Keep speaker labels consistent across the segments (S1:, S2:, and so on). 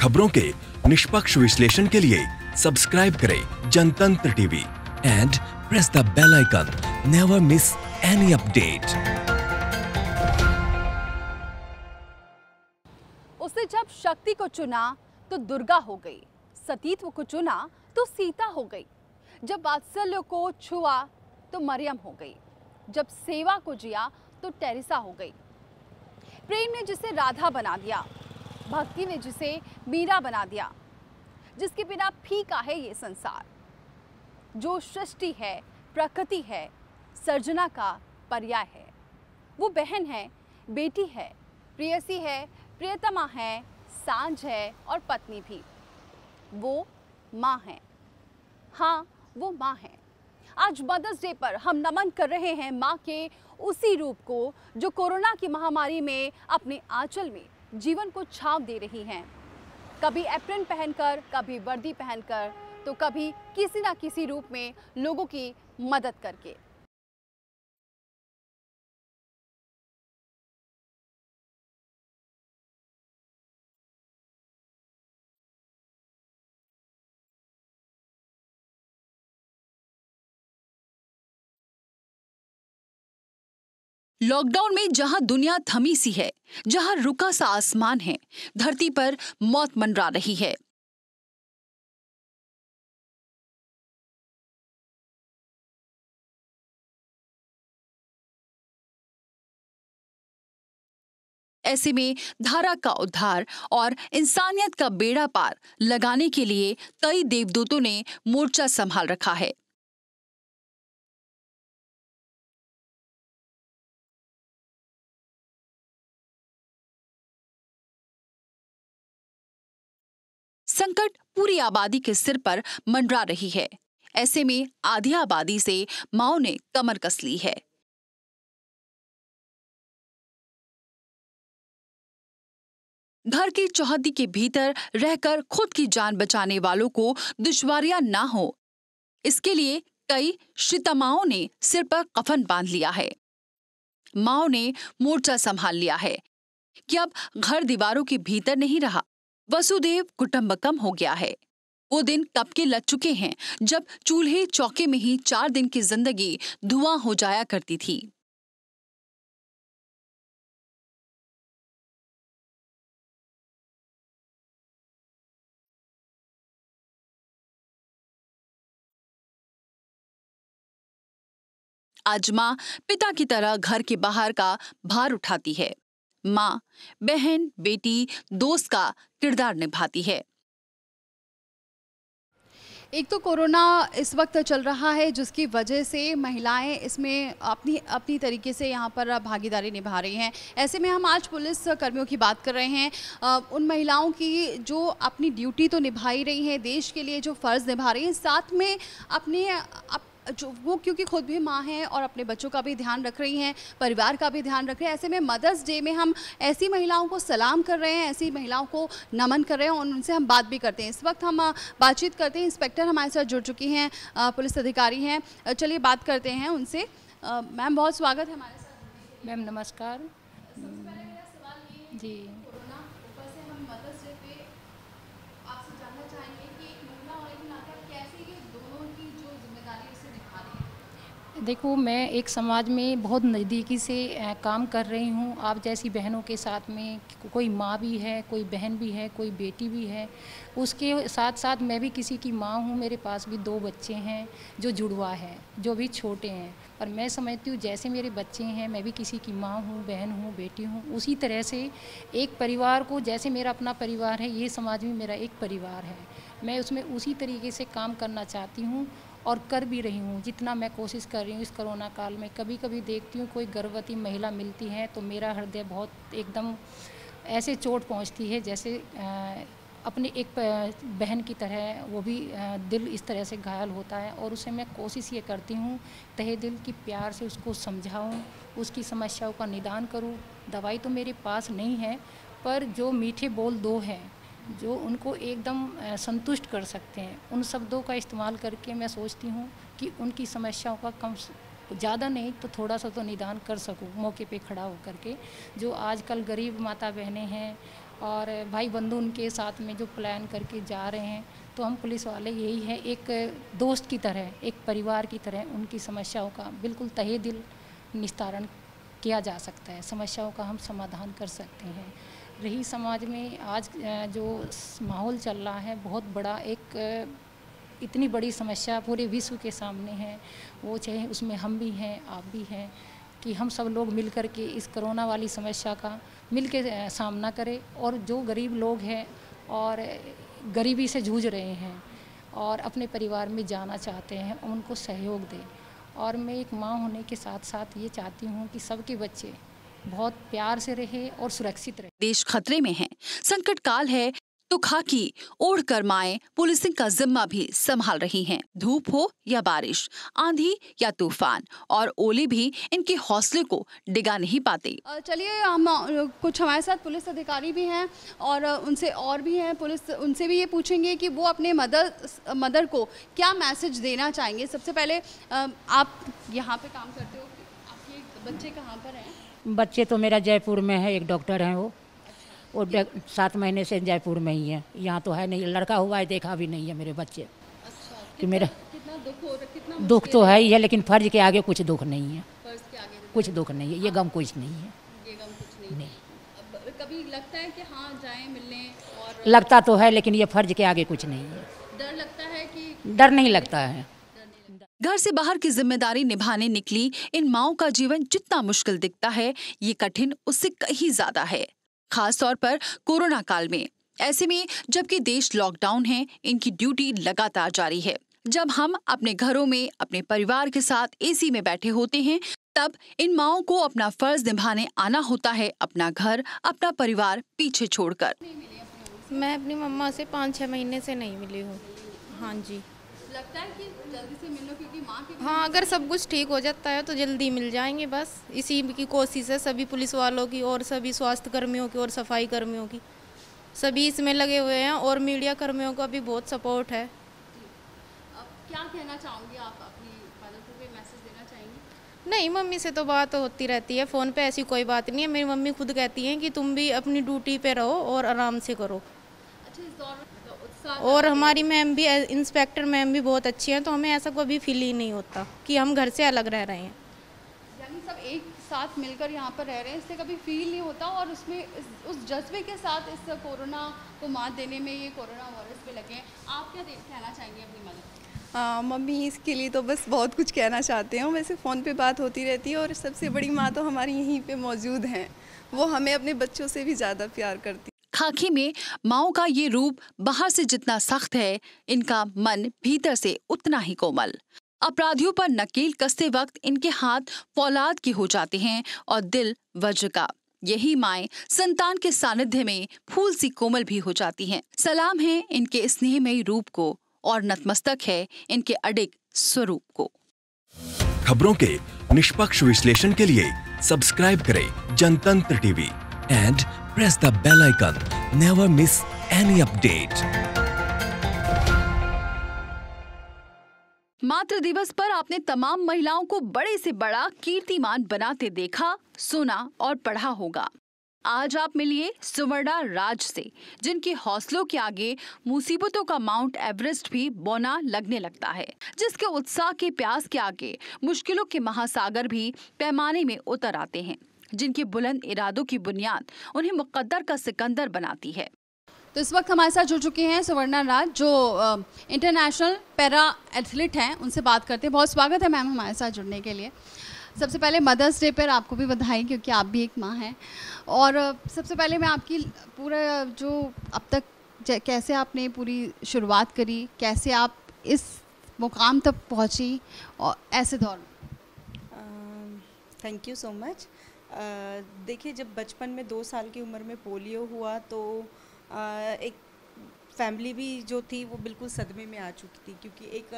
S1: खबरों के निष्पक्ष विश्लेषण के लिए सब्सक्राइब करें Jantantra TV and press the bell icon never miss any update
S2: उसने जब शक्ति को चुना तो दुर्गा हो गई। सतीत्व को चुना तो सीता हो गई। जब वात्सल्य को छुआ तो मरियम हो गई। जब सेवा को जिया तो टेरिसा हो गई। प्रेम ने जिसे राधा बना दिया भक्ति ने जिसे मीरा बना दिया, जिसके बिना फीका है ये संसार। जो सृष्टि है, प्रकृति है, सर्जना का पर्याय है। वो बहन है, बेटी है, प्रियसी है, प्रियतमा है, साँझ है और पत्नी भी। वो माँ है। हाँ वो माँ है। आज मदर्स डे पर हम नमन कर रहे हैं माँ के उसी रूप को, जो कोरोना की महामारी में अपने आंचल में जीवन को छाप दे रही हैं। कभी एप्रन पहनकर, कभी वर्दी पहनकर तो कभी किसी ना किसी रूप में लोगों की मदद करके। लॉकडाउन में जहाँ दुनिया थमी सी है, जहाँ रुका सा आसमान है, धरती पर मौत मंडरा रही है। ऐसे में धारा का उद्धार और इंसानियत का बेड़ा पार लगाने के लिए कई देवदूतों ने मोर्चा संभाल रखा है। संकट पूरी आबादी के सिर पर मंडरा रही है। ऐसे में आधी आबादी से माओ ने कमर कस ली है। घर की चौहदी के भीतर रहकर खुद की जान बचाने वालों को दुश्वारियाँ ना हो। इसके लिए कई श्रितमाओं ने सिर पर कफन बाँध लिया है। माओ ने मोर्चा संभाल लिया है कि अब घर दीवारों के भीतर नहीं रहा। वसुदेव कुटुंबकम हो गया है। वो दिन कब के लग चुके हैं, जब चूल्हे चौके में ही चार दिन की ज़िंदगी धुआँ हो जाया करती थी। आज माँ पिता की तरह घर के बाहर का भार उठाती है। माँ, बहन, बेटी, दोस्त का किरदार निभाती है। एक तो कोरोना इस वक्त चल रहा है, जिसकी वजह से महिलाएँ इसमें अपनी अपनी तरीके से यहाँ पर भागीदारी निभा रही हैं। ऐसे में हम आज पुलिस कर्मियों की बात कर रहे हैं। उन महिलाओं की जो अपनी ड्यूटी तो निभाई रही हैं, देश के लिए जो फ़र्ज़ निभा रही हैं, साथ में अपने, अप जो वो क्योंकि खुद भी माँ हैं और अपने बच्चों का भी ध्यान रख रही हैं परिवार का भी ध्यान रख रहे हैं। ऐसे में मदर्स डे में हम ऐसी महिलाओं को सलाम कर रहे हैं ऐसी महिलाओं को नमन कर रहे हैं और उनसे हम बात भी करते हैं। इस वक्त हम बातचीत करते हैं। इंस्पेक्टर हमारे साथ जुड़ चुकी हैं पुलिस अधिकारी हैं। चलिए बात करते हैं उनसे। मैम बहुत स्वागत है हमारे साथ।
S3: मैम नमस्कार। जी। देखो, मैं एक समाज में बहुत नज़दीकी से काम कर रही हूँ। आप जैसी बहनों के साथ में कोई माँ भी है, कोई बहन भी है, कोई बेटी भी है, उसके साथ साथ मैं भी किसी की माँ हूँ, मेरे पास भी दो बच्चे हैं, जो जुड़वा है, जो भी छोटे हैं। और मैं समझती हूँ, जैसे मेरे बच्चे हैं, मैं भी किसी की माँ हूँ, बहन हूँ, बेटी हूँ, उसी तरह से एक परिवार को, जैसे मेरा अपना परिवार है, ये समाज में मेरा एक परिवार है। मैं उसमें उसी तरीके से काम करना चाहती हूँ और कर भी रही हूँ, जितना मैं कोशिश कर रही हूँ इस कोरोना काल में। कभी कभी देखती हूँ कोई गर्भवती महिला मिलती है तो मेरा हृदय बहुत एकदम ऐसे चोट पहुँचती है जैसे अपनी एक बहन की तरह वो भी दिल इस तरह से घायल होता है और उसे मैं कोशिश ये करती हूँ, तहे दिल की प्यार से उसको समझाऊँ, उसकी समस्याओं का निदान करूँ। दवाई तो मेरे पास नहीं है, पर जो मीठे बोल दो हैं जो उनको एकदम संतुष्ट कर सकते हैं। उन शब्दों का इस्तेमाल करके मैं सोचती हूँ कि उनकी समस्याओं का कम ज़्यादा नहीं तो थोड़ा सा तो निदान कर सकूँ मौके पे खड़ा होकर के। जो आजकल गरीब माता बहनें हैं और भाई बंधु उनके साथ में जो प्लान करके जा रहे हैं तो हम पुलिस वाले यही है। एक दोस्त की तरह, एक परिवार की तरह उनकी समस्याओं का बिल्कुल तहे दिल निस्तारण किया जा सकता है। समस्याओं का हम समाधान कर सकते हैं। रही समाज में आज जो माहौल चल रहा है, बहुत बड़ा एक इतनी बड़ी समस्या पूरे विश्व के सामने है। वो चाहे उसमें हम भी हैं, आप भी हैं, कि हम सब लोग मिल कर के इस कोरोना वाली समस्या का मिल के सामना करें और जो गरीब लोग हैं और गरीबी से जूझ रहे हैं और अपने परिवार में जाना चाहते हैं, उनको सहयोग दें। और मैं एक माँ होने के साथ साथ ये चाहती हूँ कि सबके बच्चे बहुत प्यार से रहे और सुरक्षित रहे।
S4: देश खतरे में है। संकट काल है तो खाकी ओढ़ कर माए पुलिसिंग का जिम्मा भी संभाल रही हैं। धूप हो या बारिश आंधी या तूफ़ान और ओले भी इनके हौसले को डिगा नहीं पाते।
S2: चलिए हम कुछ हमारे साथ पुलिस अधिकारी भी हैं और उनसे और भी हैं। पुलिस उनसे भी ये पूछेंगे कि वो अपने मदर मदर को क्या मैसेज देना चाहेंगे? सबसे पहले आप यहाँ पे काम करते हो आपके बच्चे कहाँ पर हैं?
S5: बच्चे तो मेरा जयपुर में है एक डॉक्टर हैं वो। वो सात महीने से जयपुर में ही है। यहाँ तो है नहीं लड़का हुआ है देखा भी नहीं है मेरे बच्चे।
S2: अच्छा,
S5: कि मेरा
S2: कितना दुख
S5: दुख तो है? ही है लेकिन फ़र्ज़ के आगे कुछ दुख नहीं है। कुछ दुख नहीं है ये गम कुछ नहीं है।
S2: नहीं। कभी लगता है कि हाँ जाए मिलने और
S5: लगता तो है लेकिन ये फ़र्ज़ के आगे कुछ नहीं है।
S2: डर लगता है कि
S5: डर नहीं लगता है।
S4: घर से बाहर की ज़िम्मेदारी निभाने निकली। इन माओ का जीवन जितना मुश्किल दिखता है, ये कठिन उससे कहीं ज़्यादा है खास तौर पर कोरोना काल में। ऐसे में जबकि देश लॉकडाउन है, इनकी ड्यूटी लगातार जारी है। जब हम अपने घरों में, अपने परिवार के साथ एसी में बैठे होते हैं, तब इन माओ को अपना फ़र्ज़ निभाने आना होता है अपना घर, अपना परिवार पीछे छोड़कर।
S6: मैं अपनी मम्मा से पाँच छः महीने से नहीं मिली हूँ। हाँ जी।
S2: लगता है कि जल्दी से मिल क्योंकि माँ की
S6: हाँ अगर सब कुछ ठीक हो जाता है तो जल्दी मिल जाएँगे बस। इसी की कोशिश है सभी पुलिस वालों की और सभी स्वास्थ्य कर्मियों की और सफ़ाई कर्मियों की। सभी इसमें लगे हुए हैं और मीडिया कर्मियों का भी बहुत सपोर्ट है।
S2: अब क्या कहना चाहूँगी आप? अपनी को कोई मैसेज देना चाहेंगी?
S6: नहीं मम्मी से तो बात होती रहती है। फ़ोन पे ऐसी कोई बात नहीं है। मेरी मम्मी खुद कहती हैं कि तुम भी अपनी ड्यूटी पे रहो और आराम से करो।
S2: अच्छा इस दौर
S6: और हमारी मैम भी इंस्पेक्टर मैम भी बहुत अच्छी हैं तो हमें ऐसा कोई भी फील ही नहीं होता कि हम घर से अलग रह रहे हैं।
S2: यानी सब एक साथ मिलकर यहाँ पर रह रहे हैं इससे कभी फील नहीं होता और उसमें उस जज्बे के साथ इस कोरोना को मात देने में ये कोरोना वायरस पे लगे हैं। आप क्या कहना चाहेंगे अपनी मदद?
S7: हाँ मम्मी इसके लिए तो बस बहुत कुछ कहना चाहते हैं। वैसे फ़ोन पे बात होती रहती है और सबसे बड़ी माँ तो हमारी यहीं पे मौजूद हैं। वो हमें अपने बच्चों से भी ज़्यादा प्यार करती
S4: खाकी में माओ का ये रूप बाहर से जितना सख्त है, इनका मन भीतर से उतना ही कोमल। अपराधियों पर नकेल कसते वक्त इनके हाथ फौलाद के हो जाते हैं और दिल वज्र का। यही माए संतान के सानिध्य में फूल सी कोमल भी हो जाती हैं। सलाम है इनके स्नेहमयी रूप को और नतमस्तक है इनके अडिग स्वरूप को।
S1: खबरों के निष्पक्ष विश्लेषण के लिए सब्सक्राइब करें Jantantra TV and press the bell icon. Never miss any update.
S4: मातृ दिवस पर आपने तमाम महिलाओं को बड़े से बड़ा कीर्तिमान बनाते देखा, सुना और पढ़ा होगा आज आप मिलिए सुवर्णा राज से, जिनके हौसलों के आगे मुसीबतों का माउंट एवरेस्ट भी बोना लगने लगता है, जिसके उत्साह के प्यास के आगे मुश्किलों के महासागर भी पैमाने में उतर आते हैं जिनके बुलंद इरादों की बुनियाद उन्हें मुकद्दर का सिकंदर बनाती है।
S2: तो इस वक्त हमारे साथ जुड़ चुके हैं सुवर्णा राज जो इंटरनेशनल पैरा एथलीट हैं उनसे बात करते हैं। बहुत स्वागत है मैम हमारे साथ जुड़ने के लिए। सबसे पहले मदर्स डे पर आपको भी बधाई क्योंकि आप भी एक माँ हैं। और सबसे पहले मैं आपकी पूरा जो अब तक कैसे आपने पूरी शुरुआत करी कैसे आप इस मुकाम तक पहुँची और ऐसे दौर
S7: में। थैंक यू सो मच देखिए जब बचपन में दो साल की उम्र में पोलियो हुआ तो एक फैमिली भी जो थी वो बिल्कुल सदमे में आ चुकी थी क्योंकि एक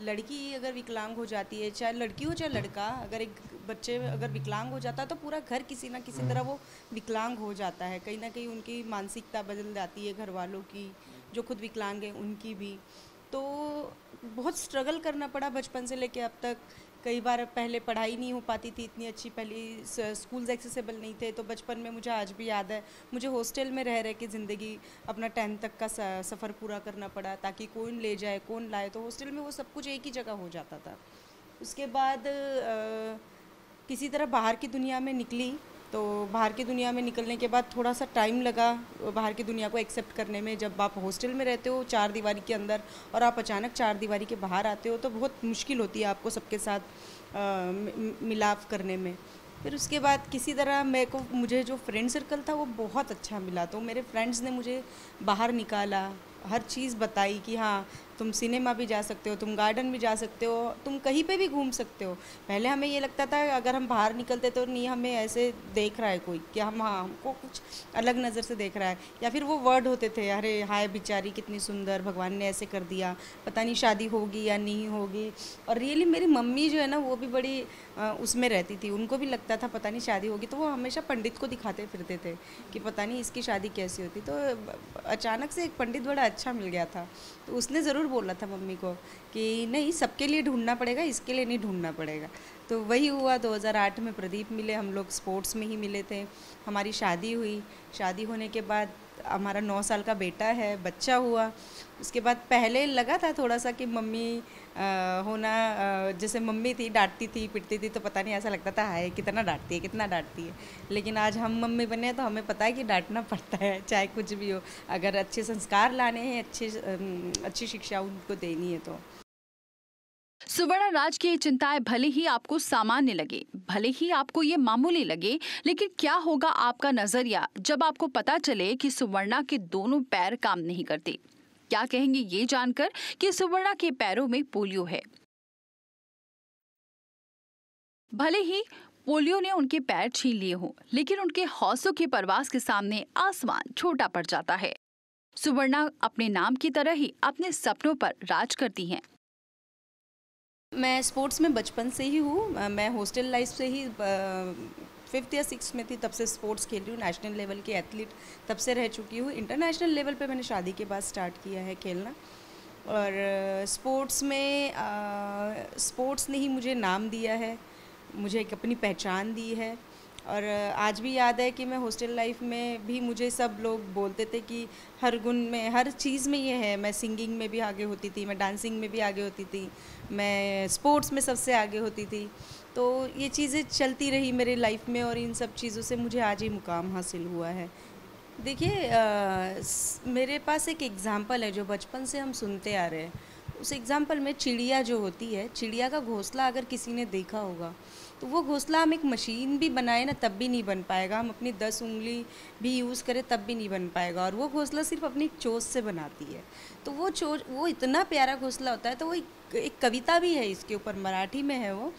S7: लड़की अगर विकलांग हो जाती है चाहे लड़की हो चाहे लड़का अगर एक बच्चे अगर विकलांग हो जाता है तो पूरा घर किसी ना किसी तरह वो विकलांग हो जाता है। कहीं ना कहीं उनकी मानसिकता बदल जाती है घर वालों की जो खुद विकलांग है उनकी भी। तो बहुत स्ट्रगल करना पड़ा बचपन से लेके अब तक। कई बार पहले पढ़ाई नहीं हो पाती थी इतनी अच्छी पहले स्कूल्स एक्सेसिबल नहीं थे तो बचपन में मुझे आज भी याद है। मुझे हॉस्टल में रह रहे के ज़िंदगी अपना टेंथ तक का सफ़र पूरा करना पड़ा ताकि कौन ले जाए कौन लाए तो हॉस्टल में वो सब कुछ एक ही जगह हो जाता था। उसके बाद आ, किसी तरह बाहर की दुनिया में निकली तो बाहर की दुनिया में निकलने के बाद थोड़ा सा टाइम लगा, बाहर की दुनिया को एक्सेप्ट करने में। जब आप हॉस्टल में रहते हो, चार दीवारी के अंदर, और आप अचानक चार दीवारी के बाहर आते हो तो बहुत मुश्किल होती है आपको सबके साथ मिलाप करने में। फिर उसके बाद किसी तरह मेरे को, मुझे जो फ्रेंड सर्कल था, वो बहुत अच्छा मिला। तो मेरे फ्रेंड्स ने मुझे बाहर निकाला, हर चीज़ बताई कि हाँ तुम सिनेमा भी जा सकते हो, तुम गार्डन भी जा सकते हो, तुम कहीं पे भी घूम सकते हो। पहले हमें ये लगता था, अगर हम बाहर निकलते तो नहीं हमें ऐसे देख रहा है कोई कि हम हाँ हमको कुछ अलग नज़र से देख रहा है। या फिर वो वर्ड होते थे, अरे, हाय बेचारी, कितनी सुंदर, भगवान ने ऐसे कर दिया, पता नहीं शादी होगी या नहीं होगी। और रियली मेरी मम्मी जो है ना, वो भी बड़ी उसमें रहती थी। उनको भी लगता था, पता नहीं शादी होगी तो वो हमेशा पंडित को दिखाते फिरते थे कि पता नहीं इसकी शादी कैसी होती। तो अचानक से एक पंडित बड़ा अच्छा मिल गया था। तो उसने ज़रूर बोला था मम्मी को कि नहीं, सबके लिए ढूंढना पड़ेगा, इसके लिए नहीं ढूंढना पड़ेगा। तो वही हुआ 2008 में प्रदीप मिले, हम लोग स्पोर्ट्स में ही मिले थे। हमारी शादी हुई। शादी होने के बाद हमारा नौ साल का बेटा है, बच्चा हुआ। उसके बाद पहले लगा था थोड़ा सा कि मम्मी होना जैसे मम्मी थी, डांटती थी, पिटती थी तो पता नहीं ऐसा लगता था, हाय, कितना डांटती है, कितना डांटती है? लेकिन आज हम मम्मी बने तो हमें पता है कि डांटना पड़ता है, चाहे कुछ भी हो। अगर अच्छे संस्कार लाने हैं, अच्छे अच्छी शिक्षा उनको देनी है तो।
S4: सुवर्ण राज की चिंताएँ भले ही आपको सामान्य लगे, भले ही आपको ये मामूली लगे, लेकिन क्या होगा आपका नज़रिया जब आपको पता चले कि सुवर्णा के दोनों पैर काम नहीं करते? क्या कहेंगे ये जानकर कि सुवर्णा के पैरों में पोलियो है। भले ही पोलियो ने उनके पैर छीन लिए हों, लेकिन उनके हौसलों के परवास के सामने आसमान छोटा पड़ जाता है। सुवर्णा अपने नाम की तरह ही अपने सपनों पर राज करती हैं।
S7: मैं स्पोर्ट्स में बचपन से ही हूँ, मैं हॉस्टल लाइफ से ही फिफ्थ या सिक्स में थी, तब से स्पोर्ट्स खेल रही हूँ, नेशनल लेवल के एथलीट तब से रह चुकी हूँ। इंटरनेशनल लेवल पे मैंने शादी के बाद स्टार्ट किया है खेलना। और स्पोर्ट्स में स्पोर्ट्स ने ही मुझे नाम दिया है, मुझे एक अपनी पहचान दी है। और आज भी याद है कि मैं हॉस्टल लाइफ में भी मुझे सब लोग बोलते थे कि हर गुण में, हर चीज़ में ये है। मैं सिंगिंग में भी आगे होती थी, मैं डांसिंग में भी आगे होती थी, मैं स्पोर्ट्स में सबसे आगे होती थी। तो ये चीज़ें चलती रही मेरे लाइफ में और इन सब चीज़ों से मुझे आज ही मुकाम हासिल हुआ है। देखिए मेरे पास एक एग्ज़ाम्पल है जो बचपन से हम सुनते आ रहे हैं। उस एग्ज़ाम्पल में चिड़िया जो होती है चिड़िया का घोंसला अगर किसी ने देखा होगा तो वो घोंसला हम एक मशीन भी बनाए ना तब भी नहीं बन पाएगा। हम अपनी दस उंगली भी यूज़ करें तब भी नहीं बन पाएगा। और वो घोंसला सिर्फ़ अपनी चोच से बनाती है। तो वो चोच वो इतना प्यारा घोंसला होता है तो वो एक, एक कविता भी है इसके ऊपर मराठी में है वो।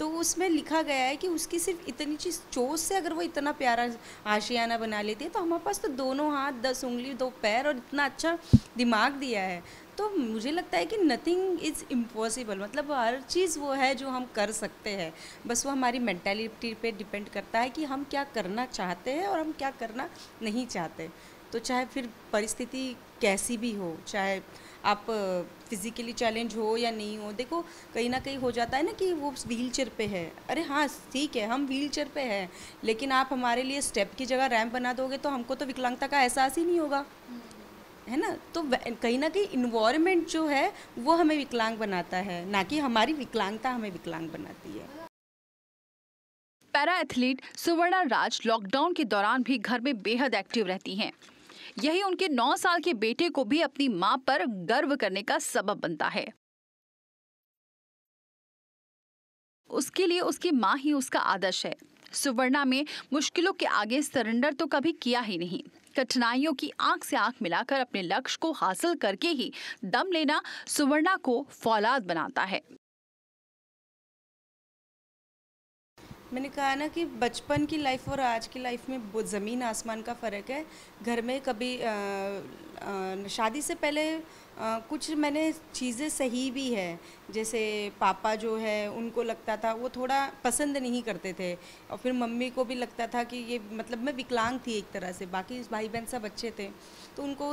S7: तो उसमें लिखा गया है कि उसकी सिर्फ़ इतनी चीज़ चोच से अगर वो इतना प्यारा आशियाना बना लेती है तो हमारे पास तो दोनों हाथ, दस उंगली, दो पैर और इतना अच्छा दिमाग दिया है। तो मुझे लगता है कि नथिंग इज़ इम्पॉसिबल मतलब हर चीज़ वो है जो हम कर सकते हैं। बस वो हमारी मैंटेलिटी पे डिपेंड करता है कि हम क्या करना चाहते हैं और हम क्या करना नहीं चाहते। तो चाहे फिर परिस्थिति कैसी भी हो, चाहे आप फिज़िकली चैलेंज हो या नहीं हो, देखो, कहीं ना कहीं हो जाता है ना कि वो व्हील चेयर पे है। अरे हाँ ठीक है, हम व्हील चेयर पे हैं, लेकिन आप हमारे लिए स्टेप की जगह रैम्प बना दोगे तो हमको तो विकलांगता का एहसास ही नहीं होगा। है ना? तो कहीं ना कहीं इन्वायरमेंट जो है, वो हमें विकलांग बनाता है, ना कि हमारी विकलांगता हमें विकलांग बनाती है।
S4: Para athlete Suvarna Raj lockdown के दौरान भी घर में बेहद एक्टिव रहती हैं। यही उनके 9 साल के बेटे को भी अपनी माँ पर गर्व करने का सबब बनता है। उसके लिए उसकी माँ ही उसका आदर्श है। सुवर्णा में मुश्किलों के आगे सरेंडर तो कभी किया ही नहीं। कठिनाइयों की आँख से आँख मिलाकर अपने लक्ष्य को हासिल करके ही दम लेना सुवर्णा को फौलाद बनाता है।
S7: मैंने कहा ना कि बचपन की लाइफ और आज की लाइफ में ज़मीन आसमान का फ़र्क है। घर में कभी शादी से पहले अ, कुछ मैंने चीज़ें सही भी है। जैसे पापा जो है उनको लगता था वो थोड़ा पसंद नहीं करते थे। और फिर मम्मी को भी लगता था कि ये मतलब मैं विकलांग थी एक तरह से बाकी भाई बहन सब अच्छे थे। तो उनको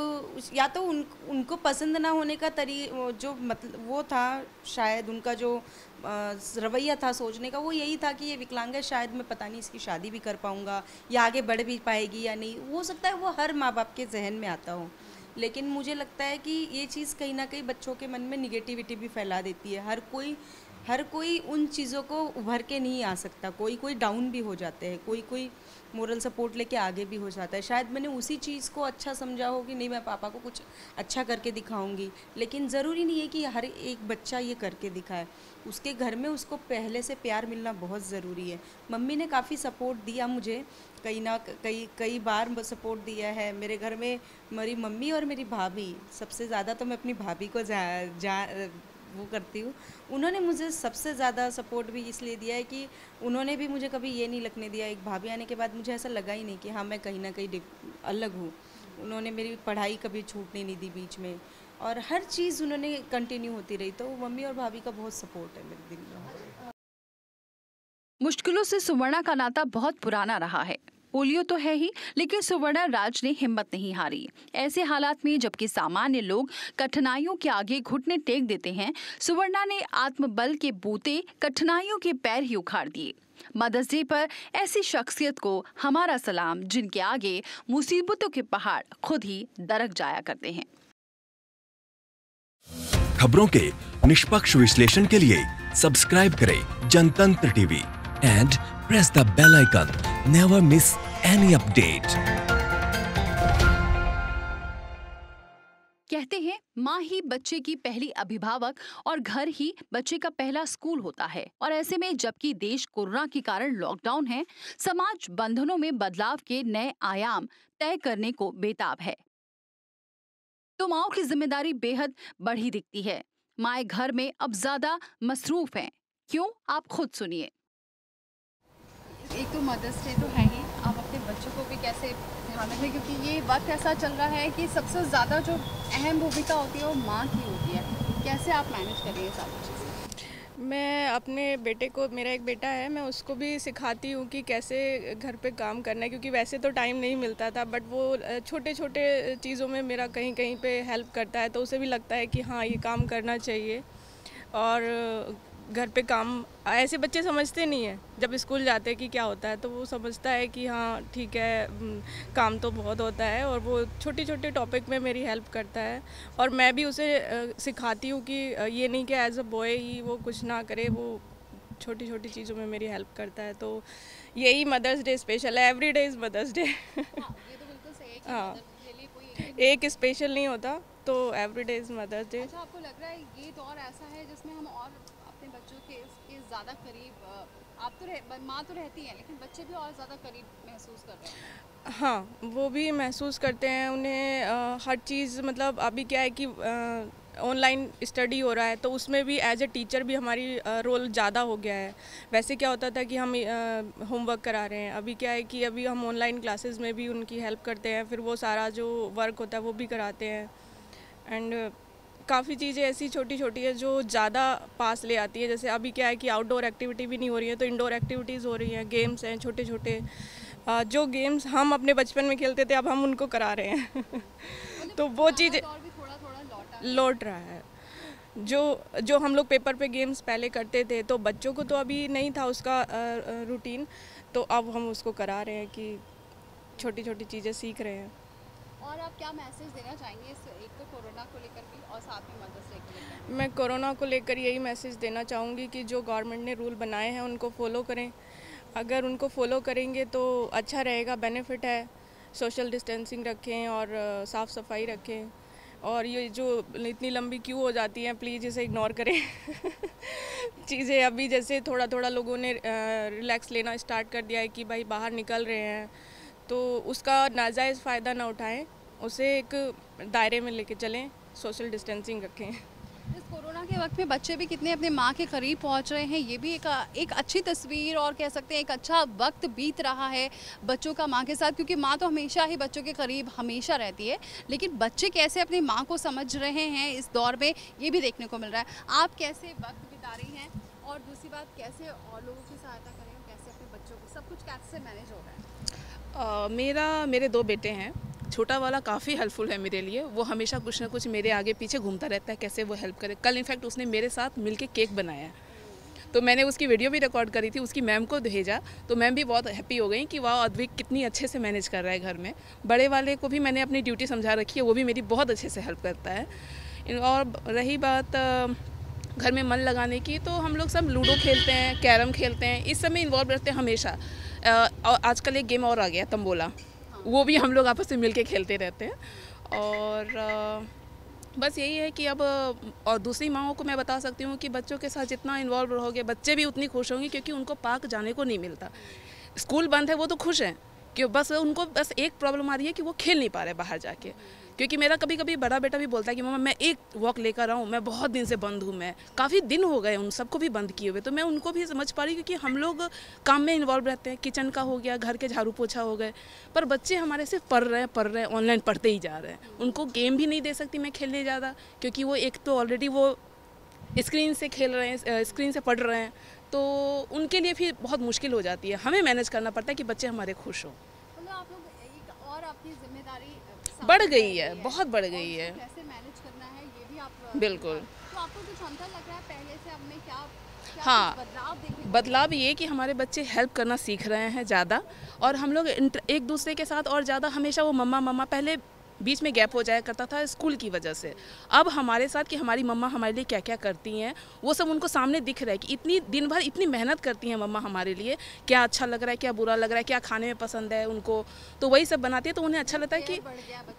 S7: या तो उन उनको पसंद ना होने का तरी जो मतलब वो था शायद उनका जो रवैया था सोचने का वो यही था कि ये विकलांग है शायद मैं पता नहीं इसकी शादी भी कर पाऊँगा या आगे बढ़ भी पाएगी या नहीं। हो सकता है वो हर माँ बाप के जहन में आता हो। लेकिन मुझे लगता है कि ये चीज़ कहीं ना कहीं बच्चों के मन में निगेटिविटी भी फैला देती है। हर कोई हर कोई उन चीज़ों को उभर के नहीं आ सकता। कोई कोई डाउन भी हो जाते हैं, कोई कोई मोरल सपोर्ट लेके आगे भी हो जाता है। शायद मैंने उसी चीज़ को अच्छा समझा हो कि नहीं, मैं पापा को कुछ अच्छा करके दिखाऊँगी। लेकिन ज़रूरी नहीं है कि हर एक बच्चा ये करके दिखाए। उसके घर में उसको पहले से प्यार मिलना बहुत ज़रूरी है। मम्मी ने काफ़ी सपोर्ट दिया मुझे कई ना कई कई बार सपोर्ट दिया है। मेरे घर में मेरी मम्मी और मेरी भाभी सबसे ज़्यादा तो मैं अपनी भाभी को जा, जा वो करती हूँ। उन्होंने मुझे सबसे ज़्यादा सपोर्ट भी इसलिए दिया है कि उन्होंने भी मुझे कभी ये नहीं लगने दिया। एक भाभी आने के बाद मुझे ऐसा लगा ही नहीं कि हाँ मैं कहीं ना कहीं अलग हूँ। उन्होंने मेरी पढ़ाई कभी छूटने नहीं दी बीच में। और हर चीज़ उन्होंने कंटिन्यू होती रही। तो मम्मी और भाभी का बहुत सपोर्ट है मेरे दिल में।
S4: मुश्किलों से सुवर्णा का नाता बहुत पुराना रहा है। पोलियो तो है ही, लेकिन सुवर्णा राज ने हिम्मत नहीं हारी। ऐसे हालात में जबकि सामान्य लोग कठिनाइयों के आगे घुटने टेक देते हैं, सुवर्णा ने आत्मबल के बूते कठिनाइयों के पैर ही उखाड़ दिए। मदर्स डे पर ऐसी शख्सियत को हमारा सलाम, जिनके आगे मुसीबतों के पहाड़ खुद ही दरक जाया करते हैं।
S1: खबरों के निष्पक्ष विश्लेषण के लिए सब्सक्राइब करें Jantantra TV. And press the bell icon never miss any update
S4: कहते हैं, माँ ही बच्चे की पहली अभिभावक और घर ही बच्चे का पहला स्कूल होता है। और ऐसे में जबकि देश कोरोना के कारण लॉकडाउन है, समाज बंधनों में बदलाव के नए आयाम तय करने को बेताब है। तो माओ की ज़िम्मेदारी बेहद बढ़ी दिखती है। माए घर में अब ज़्यादा मसरूफ हैं। क्यों? आप खुद सुनिए।
S2: एक तो मदर्स डे तो है ही, आप अपने बच्चों को भी कैसे ध्यान रखें क्योंकि ये वक्त ऐसा चल रहा है कि सबसे ज़्यादा जो अहम भूमिका होती है, वो माँ की होती है। कैसे आप मैनेज करिए सारी चीज़ें?
S8: मैं अपने बेटे को, मेरा एक बेटा है, मैं उसको भी सिखाती हूँ कि कैसे घर पे काम करना है, क्योंकि वैसे तो टाइम नहीं मिलता था बट वो छोटे छोटे चीज़ों में मेरा कहीं कहीं पे हेल्प करता है तो उसे भी लगता है कि हाँ ये काम करना चाहिए। और घर पे काम ऐसे बच्चे समझते नहीं हैं। जब स्कूल जाते हैं कि क्या होता है तो वो समझता है कि हाँ ठीक है काम तो बहुत होता है और वो छोटे छोटे टॉपिक में मेरी हेल्प करता है। और मैं भी उसे सिखाती हूँ कि ये नहीं कि एज अ बॉय ही वो कुछ ना करे वो छोटी छोटी चीज़ों में मेरी हेल्प करता है। तो यही मदर्स डे स्पेशल है every day is mother's day हाँ एक स्पेशल नहीं होता तो every day is mother's day
S2: आपको लग रहा है ये दौर ऐसा है जिसमें हम और ज़्यादा करीब आप तो रह माँ तो रहती हैं लेकिन बच्चे भी और ज़्यादा करीब महसूस कर रहे हैं।
S8: हाँ वो भी महसूस करते हैं उन्हें अ, हर चीज़ मतलब अभी क्या है कि ऑनलाइन स्टडी हो रहा है तो उसमें भी एज ए टीचर भी हमारी आ, रोल ज़्यादा हो गया है। वैसे क्या होता था कि हम होमवर्क करा रहे हैं अभी क्या है कि अभी हम ऑनलाइन क्लासेस में भी उनकी हेल्प करते हैं फिर वो सारा जो वर्क होता है वो भी कराते हैं। एंड काफ़ी चीज़ें ऐसी छोटी छोटी है जो ज़्यादा पास ले आती है। जैसे अभी क्या है कि आउटडोर एक्टिविटी भी नहीं हो रही है तो इंडोर एक्टिविटीज़ हो रही हैं गेम्स हैं छोटे छोटे जो गेम्स हम अपने बचपन में खेलते थे अब हम उनको करा रहे हैं। तो वो चीज़
S2: थोड़ा थोड़ा लौट
S8: रहा है। जो जो हम लोग पेपर पे गेम्स पहले करते थे तो बच्चों को तो अभी नहीं था उसका रूटीन तो अब हम उसको करा रहे हैं कि छोटी छोटी चीज़ें सीख रहे हैं।
S2: और आप क्या मैसेज देना चाहेंगे इस एक तो कोरोना को लेकर भी और साथ में मदर्स डे को लेकर
S8: मैं कोरोना को लेकर यही मैसेज देना चाहूँगी कि जो गवर्नमेंट ने रूल बनाए हैं, उनको फॉलो करें। अगर उनको फॉलो करेंगे तो अच्छा रहेगा बेनिफिट है। सोशल डिस्टेंसिंग रखें और साफ़ सफ़ाई रखें। और ये जो इतनी लंबी क्यू हो जाती है प्लीज़ इसे इग्नोर करें। चीज़ें अभी जैसे थोड़ा थोड़ा लोगों ने रिलैक्स लेना स्टार्ट कर दिया है कि भाई बाहर निकल रहे हैं तो उसका नाजायज़ फ़ायदा ना उठाएँ। उसे एक दायरे में लेके चलें सोशल डिस्टेंसिंग रखें।
S2: इस कोरोना के वक्त में बच्चे भी कितने अपने माँ के करीब पहुँच रहे हैं ये भी एक एक अच्छी तस्वीर और कह सकते हैं एक अच्छा वक्त बीत रहा है बच्चों का माँ के साथ क्योंकि माँ तो हमेशा ही बच्चों के करीब हमेशा रहती है लेकिन बच्चे कैसे अपनी माँ को समझ रहे हैं इस दौर में ये भी देखने को मिल रहा है। आप कैसे वक्त बिता रही हैं और दूसरी बात कैसे और लोगों की सहायता करें कैसे अपने बच्चों को सब कुछ कैसे मैनेज हो रहा है?
S9: मेरा मेरे दो बेटे हैं। छोटा वाला काफ़ी हेल्पफुल है मेरे लिए। वो हमेशा कुछ ना कुछ मेरे आगे पीछे घूमता रहता है, कैसे वो हेल्प करे। कल इनफैक्ट उसने मेरे साथ मिलके केक बनाया। तो मैंने उसकी वीडियो भी रिकॉर्ड करी थी, उसकी मैम को भेजा। तो मैम भी बहुत हैप्पी हो गई कि वाह, अद्विक कितनी अच्छे से मैनेज कर रहा है घर में। बड़े वाले को भी मैंने अपनी ड्यूटी समझा रखी है, वो भी मेरी बहुत अच्छे से हेल्प करता है। और रही बात घर में मन लगाने की तो हम लोग सब लूडो खेलते हैं, कैरम खेलते हैं, इस में इन्वॉल्व रहते हैं हमेशा। आजकल एक गेम और आ गया, तंबोला। वो भी हम लोग आपस में मिल खेलते रहते हैं। और बस यही है कि अब, और दूसरी माओ को मैं बता सकती हूँ कि बच्चों के साथ जितना इन्वॉल्व रहोगे, बच्चे भी उतनी खुश होंगे क्योंकि उनको पार्क जाने को नहीं मिलता। स्कूल बंद है, वो तो खुश हैं। कि बस उनको बस एक प्रॉब्लम आ रही है कि वो खेल नहीं पा रहे बाहर जाके। क्योंकि मेरा कभी कभी बड़ा बेटा भी बोलता है कि, मम्मा, मैं एक वॉक लेकर आऊँ, मैं बहुत दिन से बंद हूँ मैं। काफ़ी दिन हो गए उन सबको भी बंद किए हुए। तो मैं उनको भी समझ पा रही हूँ क्योंकि हम लोग काम में इन्वॉल्व रहते हैं। किचन का हो गया, घर के झाड़ू पोछा हो गए। पर बच्चे हमारे सिर्फ़ पढ़ रहे हैं, पढ़ रहे हैं ऑनलाइन पढ़ते ही जा रहे हैं। उनको गेम भी नहीं दे सकती मैं खेलने ज़्यादा, क्योंकि वो एक तो ऑलरेडी वो स्क्रीन से खेल रहे हैं स्क्रीन से पढ़ रहे हैं। तो उनके लिए फिर बहुत मुश्किल हो जाती है हमें मैनेज करना पड़ता है कि बच्चे हमारे खुश हों
S2: मतलब आप लोग और अपनी ज़िम्मेदारी
S9: बढ़ गई है बहुत बढ़ गई है
S2: कैसे मैनेज करना है ये भी आप
S9: बिल्कुल।
S2: तो आपको कुछ अंतर लग रहा है पहले से अब में क्या क्या
S9: हाँ।
S2: बदलाव
S9: बदलाव ये कि हमारे बच्चे हेल्प करना सीख रहे हैं ज़्यादा और हम लोग एक दूसरे के साथ और ज़्यादा हमेशा वो मम्मा मम्मा पहले बीच में गैप हो जाया करता था स्कूल की वजह से। अब हमारे साथ कि हमारी मम्मा हमारे लिए क्या क्या करती हैं वो सब उनको सामने दिख रहा है कि इतनी दिन भर इतनी मेहनत करती हैं मम्मा हमारे लिए क्या अच्छा लग रहा है क्या बुरा लग रहा है क्या खाने में पसंद है उनको। तो वही सब बनाती है तो उन्हें अच्छा लगता है कि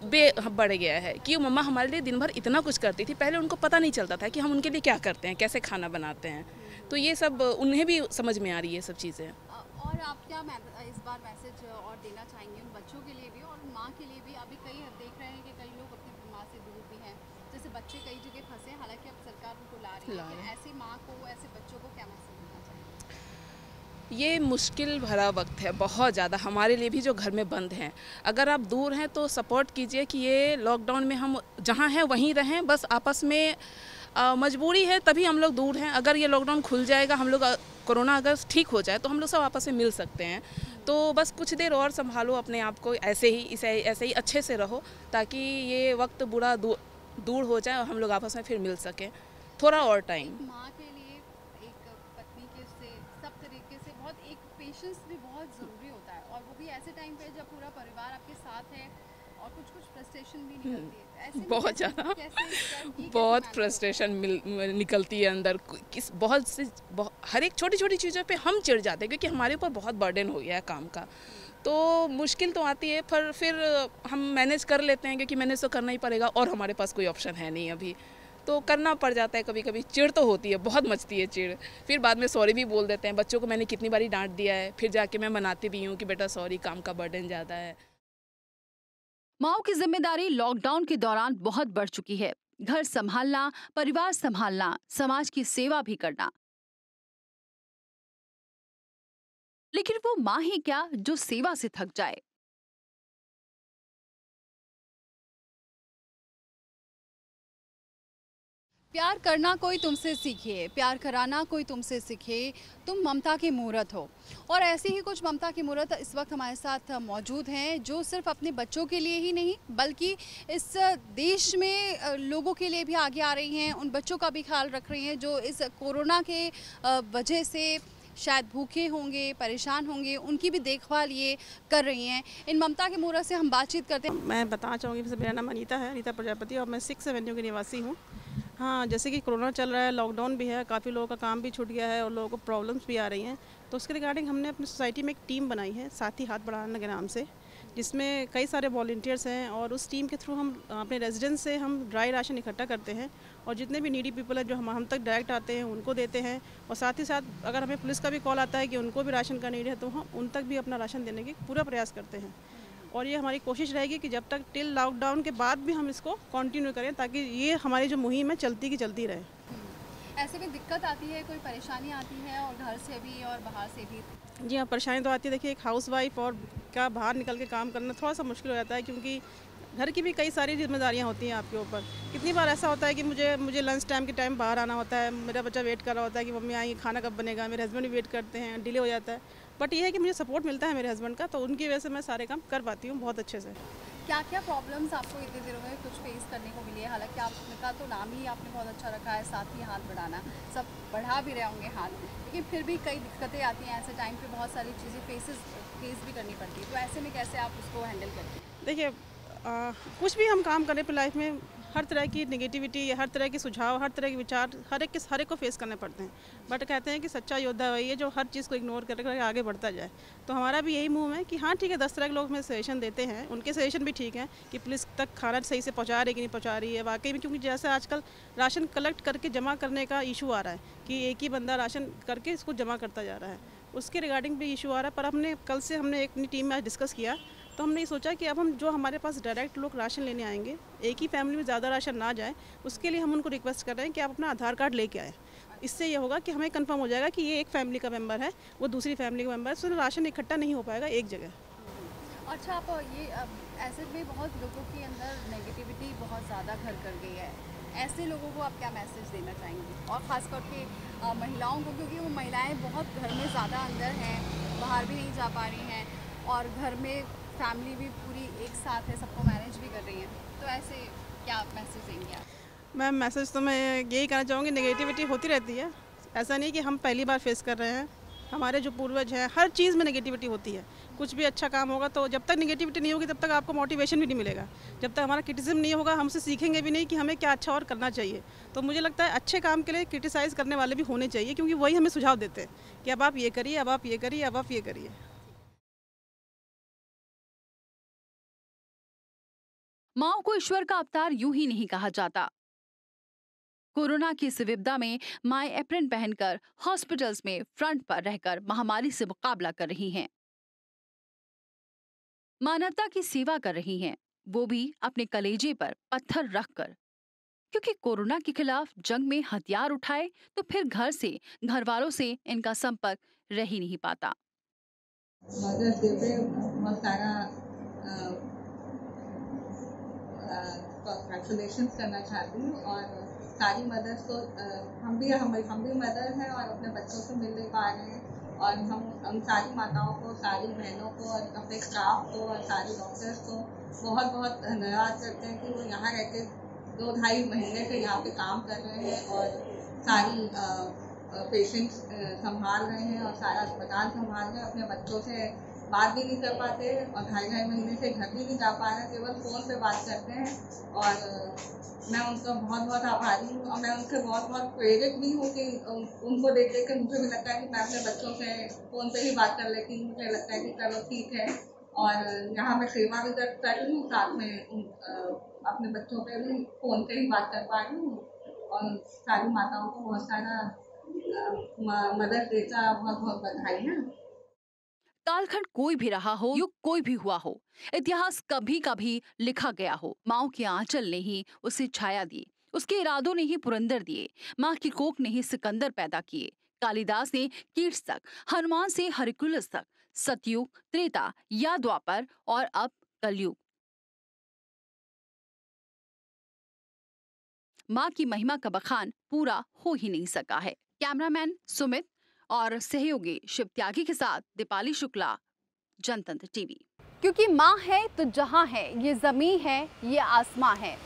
S9: बे हाँ, बढ़ गया है कि मम्मा हमारे लिए दिन भर इतना कुछ करती थी पहले उनको पता नहीं चलता था कि हम उनके लिए क्या करते हैं कैसे खाना बनाते हैं। तो ये सब उन्हें भी समझ में आ रही है सब चीज़ें।
S2: और आप क्या इस बार मैसेज और देना चाहेंगे उन बच्चों के लिए भी और माँ के लिए भी अभी कई देख रहे हैं कि कई लोग अपनी माँ से दूर भी हैं जैसे बच्चे कई जगह फंसे हैं हालाँकि अब सरकार उनको ला रही है
S9: ला
S2: लेकिन
S9: रही है।
S2: ऐसी माँ को ऐसे बच्चों को क्या मैसेज
S9: ये मुश्किल भरा वक्त है बहुत ज़्यादा। हमारे लिए भी जो घर में बंद हैं। अगर आप दूर हैं तो सपोर्ट कीजिए कि ये लॉकडाउन में हम जहाँ हैं वहीं रहें बस आपस में मजबूरी है तभी हम लोग दूर हैं। अगर ये लॉकडाउन खुल जाएगा हम लोग कोरोना अगर ठीक हो जाए तो हम लोग सब आपस में मिल सकते हैं। तो बस कुछ देर और संभालो अपने आप को ऐसे ही इसे ऐसे ही अच्छे से रहो ताकि ये वक्त बुरा दूर हो जाए और हम लोग आपस में फिर मिल सकें। थोड़ा और टाइम
S2: माँ के लिए एक पत्नी के से सब तरीके से बहुत एक पेशेंस भी बहुत ज़रूरी होता है। और वो भी ऐसे टाइम पे जब पूरा परिवार आपके साथ है और कुछ कुछ फ्रस्ट्रेशन भी निकलती है ऐसे
S9: बहुत ज़्यादा। बहुत फ्रस्ट्रेशन निकलती है अंदर। किस बहुत से बहुत, हर एक छोटी छोटी चीज़ों पे हम चिढ़ जाते हैं क्योंकि हमारे ऊपर बहुत बर्डन हो गया है काम का। तो मुश्किल तो आती है पर फिर हम मैनेज कर लेते हैं क्योंकि मैनेज तो करना ही पड़ेगा और हमारे पास कोई ऑप्शन है नहीं अभी। तो करना पड़ जाता है कभी कभी चिड़ तो होती है, बहुत मचती है चिढ़। फिर बाद में सॉरी भी बोल देते हैं। बच्चों को मैंने कितनी बारी डांट दिया है। फिर जाके मैं मनाती भी हूँ कि बेटा सॉरी काम का बर्डन ज़्यादा है।
S4: माओ की ज़िम्मेदारी लॉकडाउन के दौरान बहुत बढ़ चुकी है। घर संभालना, परिवार संभालना, समाज की सेवा भी करना। लेकिन वो माँ ही क्या जो सेवा से थक जाए?
S2: प्यार करना कोई तुमसे सीखे, प्यार कराना कोई तुमसे सीखे, तुम ममता की मूर्त हो। और ऐसी ही कुछ ममता की मूर्त इस वक्त हमारे साथ मौजूद हैं, जो सिर्फ़ अपने बच्चों के लिए ही नहीं, बल्कि इस देश में लोगों के लिए भी आगे आ रही हैं, उन बच्चों का भी ख्याल रख रही हैं, जो इस कोरोना के वजह से शायद भूखे होंगे, परेशान होंगे, उनकी भी देखभाल ये कर रही हैं। इन ममता के मूर्त से हम बातचीत करते हैं।
S10: मैं बताना चाहूँगी मेरा नाम अनीता है, अनीता प्रजापति, और मैं सिक्स एवेन्यू की निवासी हूँ। हाँ जैसे कि कोरोना चल रहा है लॉकडाउन भी है, काफ़ी लोगों का काम भी छूट गया है और लोगों को प्रॉब्लम्स भी आ रही हैं। तो उसके रिगार्डिंग हमने अपनी सोसाइटी में एक टीम बनाई है, साथी हाथ बढ़ाने के नाम से, जिसमें कई सारे वॉल्टियर्स हैं और उस टीम के थ्रू हम, अपने रेजिडेंस से हम ड्राई राशन इकट्ठा करते हैं और जितने भी नीडी पीपल हैं जो हम हम तक डायरेक्ट आते हैं, उनको देते हैं और साथ ही साथ अगर हमें पुलिस का भी कॉल आता है कि उनको भी राशन का नीड है तो हम उन तक भी अपना राशन देने की पूरा प्रयास करते हैं। और ये हमारी कोशिश रहेगी कि जब तक टिल लॉकडाउन के बाद भी हम इसको कंटिन्यू करें ताकि ये हमारी जो मुहिम है चलती की चलती रहे।
S2: ऐसे में दिक्कत आती है कोई परेशानी आती है और घर से भी और बाहर से भी?
S10: जी हाँ परेशानी तो आती है। देखिए एक हाउस वाइफ और का बाहर निकल के काम करना थोड़ा सा मुश्किल हो जाता है क्योंकि घर की भी कई सारी जिम्मेदारियाँ होती हैं आपके ऊपर। कितनी बार ऐसा होता है कि मुझे मुझे लंच टाइम के टाइम बाहर आना होता है मेरा बच्चा वेट कर रहा होता है कि मम्मी आएँगे खाना कब बनेगा मेरे हस्बैंड भी वेट करते हैं डिले हो जाता है। बट ये है कि मुझे सपोर्ट मिलता है मेरे हस्बैंड का तो उनकी वजह से मैं सारे काम कर पाती हूँ बहुत अच्छे से।
S2: क्या क्या प्रॉब्लम्स आपको इतने दिनों में कुछ फेस करने को मिली है? हालाँकि आपका तो नाम ही आपने बहुत अच्छा रखा है साथ ही हाथ बढ़ाना। सब बढ़ा भी रहे होंगे हाथ। लेकिन फिर भी कई दिक्कतें आती हैं ऐसे टाइम पे बहुत सारी चीज़ें फेसेस फेस भी करनी पड़ती है। तो ऐसे में कैसे आप उसको हैंडल करते हैं?
S10: देखिए कुछ भी हम काम करें लाइफ में हर तरह की नेगेटिविटी हर तरह के सुझाव, हर तरह के विचार, हर एक के, हर एक को फेस करने पड़ते हैं। बट कहते हैं कि सच्चा योद्धा वही है जो हर चीज़ को इग्नोर करके आगे बढ़ता जाए। तो हमारा भी यही मूव है कि हाँ ठीक है, दस तरह के लोग हमें सजेशन देते हैं, उनके सजेशन भी ठीक है कि पुलिस तक खाना सही से पहुँचा रही कि नहीं पहुँचा रही है। वाकई में क्योंकि जैसे आजकल राशन कलेक्ट करके जमा करने का इशू आ रहा है कि एक ही बंदा राशन करके इसको जमा करता जा रहा है। उसके रिगार्डिंग भी इशू आ रहा है, पर हमने, कल से हमने एक अपनी टीम में डिस्कस किया तो हमने ये सोचा कि अब हम जो हमारे पास डायरेक्ट लोग राशन लेने आएँगे, एक ही फैमिली में ज़्यादा राशन ना जाए, उसके लिए हम उनको रिक्वेस्ट कर रहे हैं कि आप अपना आधार कार्ड लेके आएँ। इससे ये होगा कि हमें कंफर्म हो जाएगा कि ये एक फैमिली का मेंबर है, वो दूसरी फैमिली का मेंबर है तो राशन इकट्ठा नहीं हो पाएगा एक जगह।
S2: अच्छा आप ये ऐसे में बहुत लोगों के अंदर नेगेटिविटी बहुत ज़्यादा घर कर गई है। ऐसे लोगों को आप क्या मैसेज देना चाहेंगे? और ख़ास करके महिलाओं को, क्योंकि वो महिलाएँ बहुत घर में ज़्यादा अंदर हैं, बाहर भी नहीं जा पा रही हैं, और घर में फैमिली भी पूरी एक साथ है, सबको मैनेज भी कर रही हैं। तो ऐसे क्या मैसेज देंगे आप?
S10: मैम मैसेज तो मैं यही कहना चाहूँगी नेगेटिविटी होती रहती है। ऐसा नहीं कि हम पहली बार फेस कर रहे हैं। हमारे जो पूर्वज हैं, हर चीज़ में नेगेटिविटी होती है। कुछ भी अच्छा काम होगा तो जब तक नेगेटिविटी नहीं होगी, तब तक आपको मोटिवेशन भी नहीं मिलेगा। जब तक हमारा क्रिटिसिज्म नहीं होगा, हमसे सीखेंगे भी नहीं कि हमें क्या अच्छा और करना चाहिए। तो मुझे लगता है अच्छे काम के लिए क्रिटिसाइज़ करने वाले भी होने चाहिए, क्योंकि वही हमें सुझाव देते हैं कि अब आप ये करिए, अब आप ये करिए, अब आप ये करिए।
S4: माओ को ईश्वर का अवतार यूँ ही नहीं कहा जाता। कोरोना की इस विपदा में माए एप्रन पहनकर हॉस्पिटल्स में फ्रंट पर रहकर महामारी से मुकाबला कर रही हैं। मानवता की सेवा कर रही हैं, वो भी अपने कलेजे पर पत्थर रखकर। क्योंकि कोरोना के खिलाफ जंग में हथियार उठाए तो फिर घर से घर वालों से इनका संपर्क रह ही नहीं पाता।
S11: मदर्स डे पे बहुत सारा कंग्रेचुलेशन करना चाहती हूँ और सारी मदर्स को हम भी, हम हम भी मदर हैं और अपने बच्चों से मिल नहीं पा रहे हैं और हम हम सारी माताओं को, सारी बहनों को और अपने स्टाफ को और सारे डॉक्टर्स को बहुत बहुत धन्यवाद करते हैं कि वो यहाँ रह के दो ढाई महीने से यहाँ पे काम कर रहे हैं और सारी पेशेंट्स संभाल रहे हैं और सारा अस्पताल संभाल रहे हैं, अपने बच्चों से बात भी नहीं कर पाते और ढाई ढाई महीने से घर भी नहीं जा पा रहे, केवल फ़ोन पे बात करते हैं और मैं उनका बहुत बहुत आभारी हूँ और मैं उनसे बहुत बहुत प्रेरित भी हूँ कि उनको देख देख के मुझे भी लगता है कि मैं अपने बच्चों से फ़ोन पे ही बात कर लेती हूँ। मुझे लगता है कि चलो ठीक है। और यहाँ मैं सेवा भी कर कर रही हूँ, साथ में अपने बच्चों पर भी फ़ोन पे ही बात कर पा रही हूँ और सारी माताओं को बहुत सारा मदद देता, बहुत बहुत बधाई है।
S4: कालखंड कोई भी रहा हो, युग कोई भी हुआ हो, इतिहास कभी कभी लिखा गया हो। माओ के आंचल ने ही उसे छाया दी उसके इरादों ने ही पुरंदर दिए, माँ की कोक ने ही सिकंदर पैदा किए। कालिदास ने कीट्स तक, हनुमान से हरिकुलस तक, सतयुग, त्रेता या द्वापर और अब कलयुग। माँ की महिमा का बखान पूरा हो ही नहीं सका है। कैमरामैन सुमित और सहयोगी शिव त्यागी के साथ दीपाली शुक्ला, जनतंत्र टीवी।
S2: क्योंकि माँ है तो जहाँ है, ये ज़मीन है, ये आसमां है।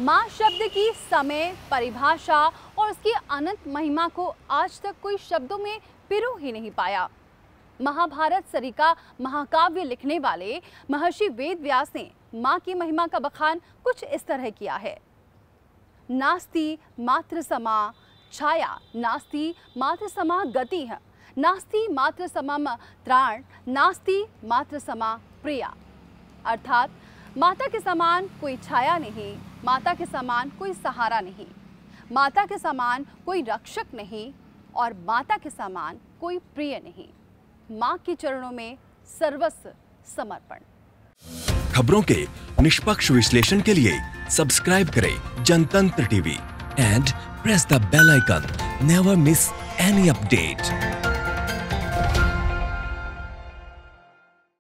S2: माँ शब्द की समय, परिभाषा और उसकी अनंत महिमा को आज तक कोई शब्दों में पिरो ही नहीं पाया। महाभारत सरिका, महाकाव्य लिखने वाले महर्षि वेद व्यास ने माँ की महिमा का बखान कुछ इस तरह किया है। नास्ति मातृ समा छाया, नास्ति मात्र समा गति है। नास्ति मात्र समम त्राण, नास्ति मात्र समा प्रिया। अर्थात, माता के समान कोई छाया नहीं, माता के समान कोई सहारा नहीं, माता के समान कोई रक्षक नहीं, और माता के समान कोई प्रिय नहीं। माँ के चरणों में सर्वस्व समर्पण।
S1: खबरों के निष्पक्ष विश्लेषण के लिए सब्सक्राइब करें Jantantra TV. And press the bell icon Never miss any update.